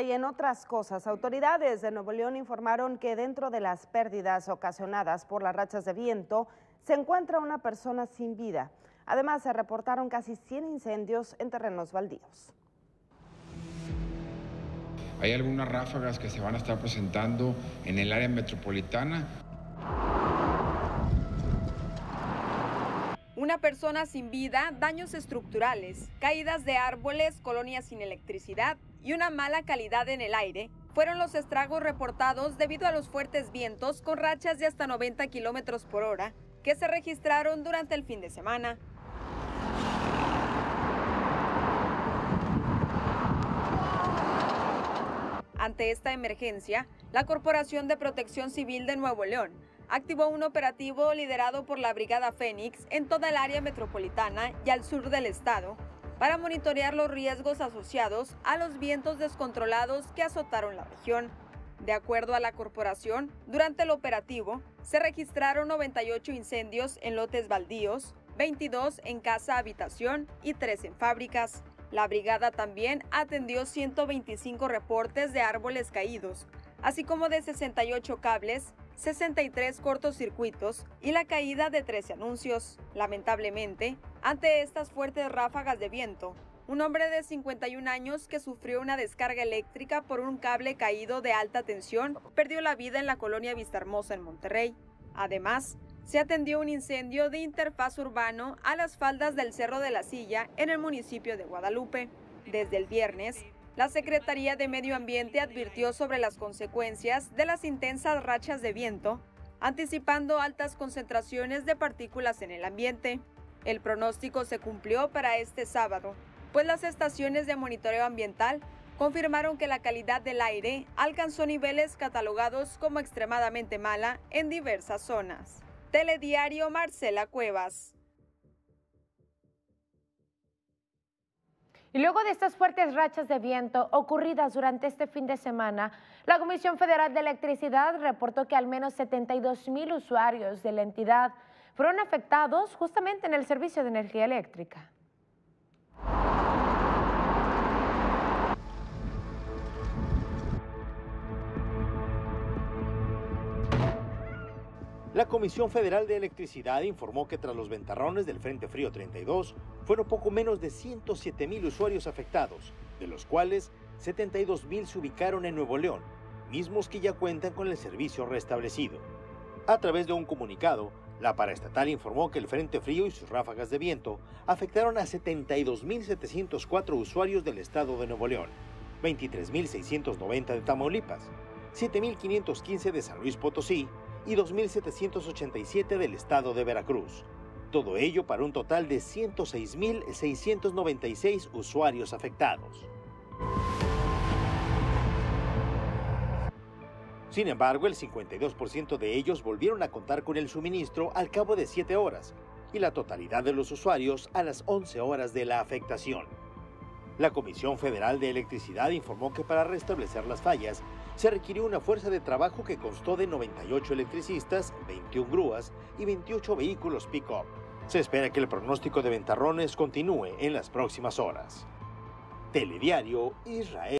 Y en otras cosas, autoridades de Nuevo León informaron que dentro de las pérdidas ocasionadas por las rachas de viento se encuentra una persona sin vida. Además, se reportaron casi 100 incendios en terrenos baldíos. Hay algunas ráfagas que se van a estar presentando en el área metropolitana. Una persona sin vida, daños estructurales, caídas de árboles, colonias sin electricidad y una mala calidad en el aire fueron los estragos reportados debido a los fuertes vientos con rachas de hasta 90 kilómetros por hora que se registraron durante el fin de semana. Ante esta emergencia, la Corporación de Protección Civil de Nuevo León activó un operativo liderado por la Brigada Fénix en toda el área metropolitana y al sur del estado para monitorear los riesgos asociados a los vientos descontrolados que azotaron la región. De acuerdo a la corporación, durante el operativo se registraron 98 incendios en lotes baldíos, 22 en casa habitación y 3 en fábricas. La brigada también atendió 125 reportes de árboles caídos, así como de 68 cables 63 cortocircuitos y la caída de 13 anuncios. Lamentablemente, ante estas fuertes ráfagas de viento, un hombre de 51 años que sufrió una descarga eléctrica por un cable caído de alta tensión perdió la vida en la colonia Vistahermosa en Monterrey. Además, se atendió un incendio de interfaz urbano a las faldas del Cerro de la Silla en el municipio de Guadalupe. Desde el viernes, la Secretaría de Medio Ambiente advirtió sobre las consecuencias de las intensas rachas de viento, anticipando altas concentraciones de partículas en el ambiente. El pronóstico se cumplió para este sábado, pues las estaciones de monitoreo ambiental confirmaron que la calidad del aire alcanzó niveles catalogados como extremadamente mala en diversas zonas. Telediario Marcela Cuevas. Y luego de estas fuertes rachas de viento ocurridas durante este fin de semana, la Comisión Federal de Electricidad reportó que al menos 72 mil usuarios de la entidad fueron afectados justamente en el servicio de energía eléctrica. La Comisión Federal de Electricidad informó que tras los ventarrones del Frente Frío 32 fueron poco menos de 107 mil usuarios afectados, de los cuales 72 mil se ubicaron en Nuevo León, mismos que ya cuentan con el servicio restablecido. A través de un comunicado, la paraestatal informó que el Frente Frío y sus ráfagas de viento afectaron a 72.704 usuarios del estado de Nuevo León, 23.690 de Tamaulipas, 7.515 de San Luis Potosí y 2.787 del estado de Veracruz. Todo ello para un total de 106.696 usuarios afectados. Sin embargo, el 52% de ellos volvieron a contar con el suministro al cabo de 7 horas y la totalidad de los usuarios a las 11 horas de la afectación. La Comisión Federal de Electricidad informó que para restablecer las fallas se requirió una fuerza de trabajo que constó de 98 electricistas, 21 grúas y 28 vehículos pick-up. Se espera que el pronóstico de ventarrones continúe en las próximas horas. Telediario Israel.